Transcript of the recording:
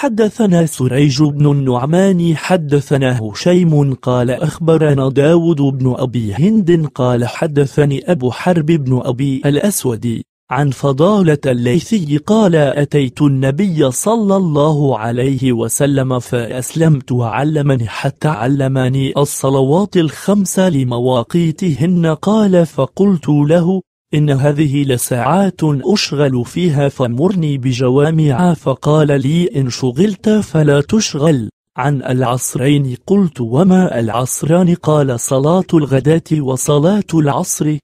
حدثنا سريج بن النعمان حدثنا هشيم قال أخبرنا داود بن أبي هند قال حدثني أبو حرب بن أبي الأسود عن فضالة الليثي قال أتيت النبي صلى الله عليه وسلم فأسلمت وعلمني حتى علمني الصلوات الخمس لمواقيتهن قال فقلت له إن هذه لساعات أشغل فيها فمرني بجوامع فقال لي إن شغلت فلا تشغل. عن العصرين قلت وما العصران؟ قال صلاة الغداة وصلاة العصر.